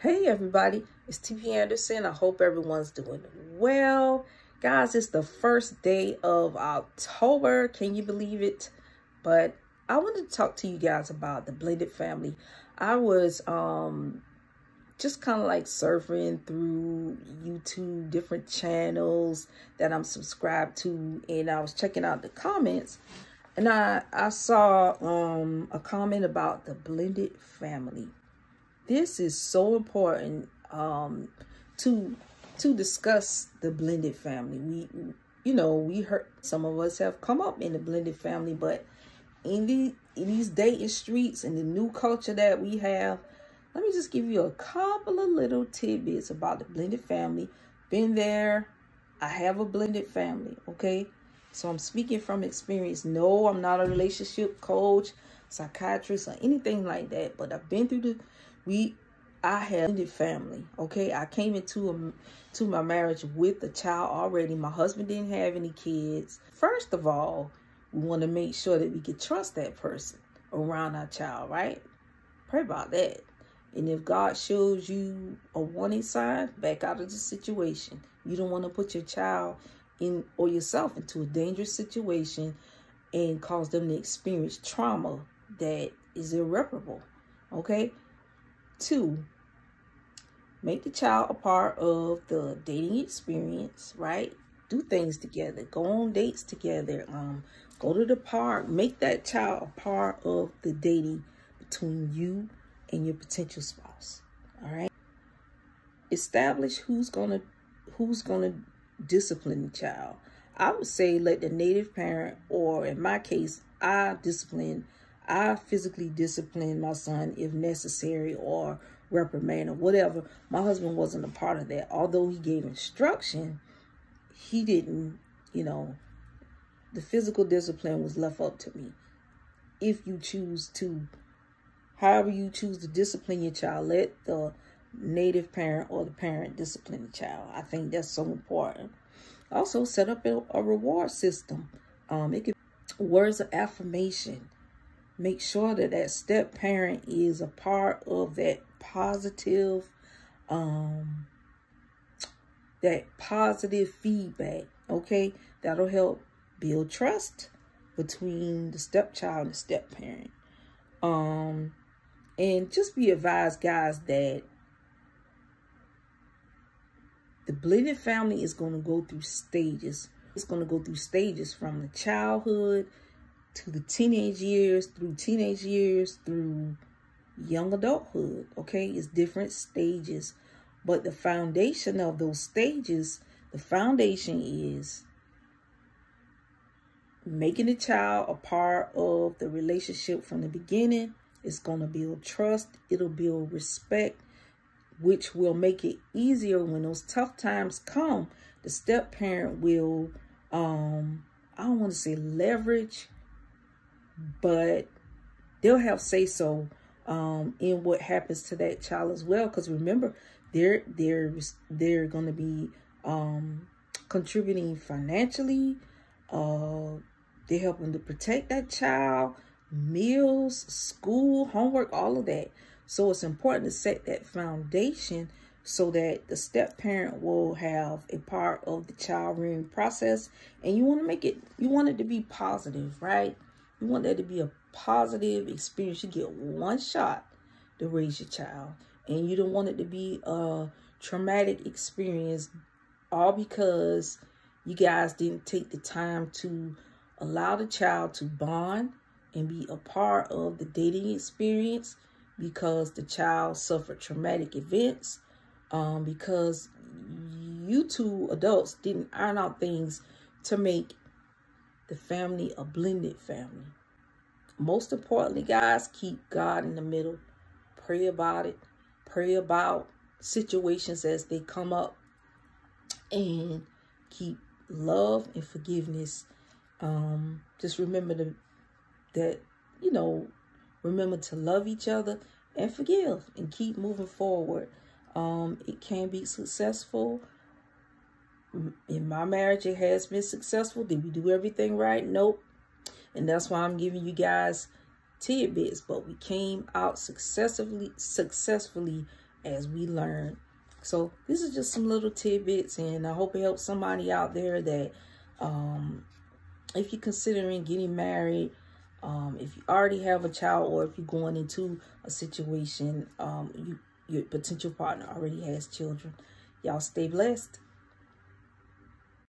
Hey everybody, it's TP Anderson. I hope everyone's doing well. Guys, it's the first day of October. Can you believe it? But I wanted to talk to you guys about the blended family. I was um just kind of like surfing through YouTube, different channels that I'm subscribed to, and I was checking out the comments, and I I saw um a comment about the blended family this is so important um, to to discuss the blended family. We, you know, we heard some of us have come up in the blended family, but in the in these dating streets and the new culture that we have, let me just give you a couple of little tidbits about the blended family. Been there. I have a blended family, okay? So I'm speaking from experience. No, I'm not a relationship coach, psychiatrist, or anything like that, but I've been through the we I have a family. Okay, I came into a, to my marriage with a child already. My husband didn't have any kids. First of all, we want to make sure that we can trust that person around our child, right? Pray about that. And if God shows you a warning sign, back out of the situation. You don't want to put your child in or yourself into a dangerous situation and cause them to experience trauma that is irreparable. Okay? Two, make the child a part of the dating experience, right? Do things together. Go on dates together. Um, go to the park. Make that child a part of the dating between you and your potential spouse. All right. Establish who's gonna who's gonna discipline the child. I would say let the native parent, or in my case, I discipline I physically disciplined my son if necessary or reprimand or whatever. My husband wasn't a part of that. Although he gave instruction, he didn't, you know, the physical discipline was left up to me. If you choose to, however you choose to discipline your child, let the native parent or the parent discipline the child. I think that's so important. Also, set up a, a reward system. Um, it could words of affirmation make sure that that step parent is a part of that positive um that positive feedback okay? That'll help build trust between the stepchild and the step parent. Um and just be advised guys that the blended family is going to go through stages. It's going to go through stages from the childhood to the teenage years, through teenage years, through young adulthood. Okay, it's different stages. But the foundation of those stages, the foundation is making the child a part of the relationship from the beginning. It's going to build trust. It'll build respect, which will make it easier when those tough times come. The step parent will, um, I don't want to say leverage, but they'll have say so um, in what happens to that child as well. Because remember, they're they're they're going to be um, contributing financially. Uh, they're helping to protect that child, meals, school, homework, all of that. So it's important to set that foundation so that the step parent will have a part of the child rearing process. And you want to make it, you want it to be positive, right? You want that to be a positive experience. You get one shot to raise your child. And you don't want it to be a traumatic experience all because you guys didn't take the time to allow the child to bond and be a part of the dating experience because the child suffered traumatic events um, because you two adults didn't iron out things to make the family a blended family. Most importantly, guys, keep God in the middle. Pray about it. Pray about situations as they come up. And keep love and forgiveness. Um, just remember to, that, you know, remember to love each other and forgive and keep moving forward. Um, it can be successful in my marriage, it has been successful. Did we do everything right? Nope. And that's why I'm giving you guys tidbits. But we came out successfully, successfully as we learned. So this is just some little tidbits and I hope it helps somebody out there that um, if you're considering getting married, um, if you already have a child or if you're going into a situation, um, you your potential partner already has children. Y'all stay blessed.